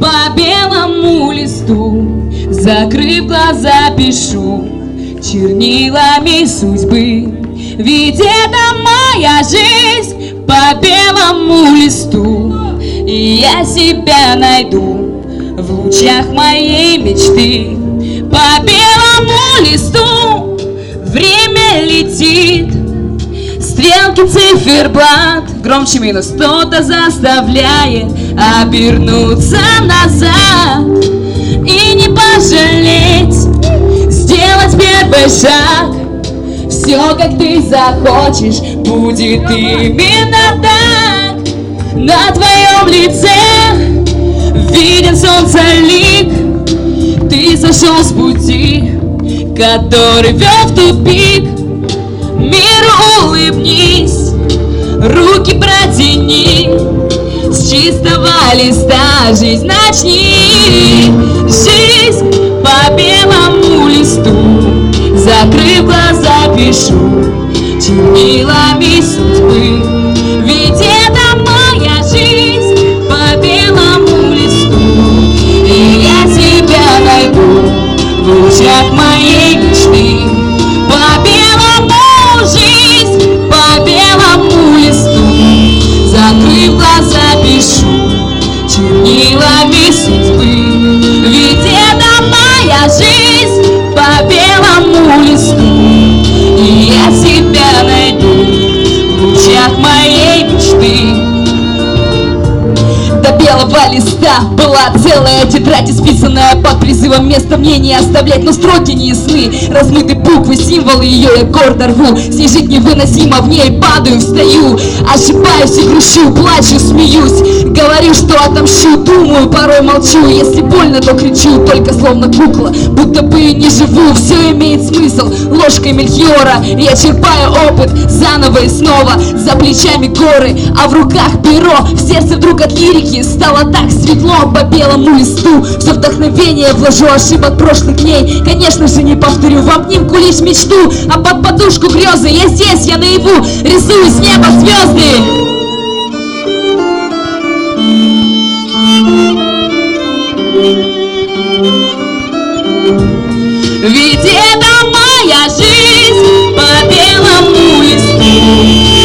по белому листу, закрыв глаза, пишу чернилами судьбы. Ведь это моя жизнь по белому листу, и я себя найду в лучах моей мечты. По белому листу время летит, Стрелки циферблат Громче минус что-то заставляет Обернуться назад И не пожалеть Сделать первый шаг. Все как ты захочешь Будет именно так. На твоем лице Виден солнце лик. Ты сошел с пути Который вел в тупик. Миру улыбнись, руки протяни, чистого листа жизнь начни. Жизнь по белому листу, Закрыв глаза, пишу чернилами судьбы. Чернилами судьбы белого листа была целая тетрадь, исписанная под призывом места мне не оставлять, но строки не ясны, размыты буквы, символы ее я гордо рву, с ней жить невыносимо, в ней падаю, встаю, ошибаюсь и грущу, плачу, смеюсь, говорю, что отомщу, думаю, порой молчу, если больно, то кричу, только словно кукла, будто бы не живу, все имеет смысл, ложкой мельхиора я черпаю опыт, заново и снова, за плечами горы, а в руках перо, в сердце вдруг от лирики стало так светло по белому листу. Все вдохновение вложу ошибок прошлых дней. Конечно же не повторю в обнимку лишь мечту. А под подушку грезы я здесь, я наяву. Рисую с неба звезды. Ведь это моя жизнь по белому листу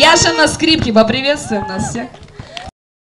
Яша на скрипке, поприветствуем нас всех.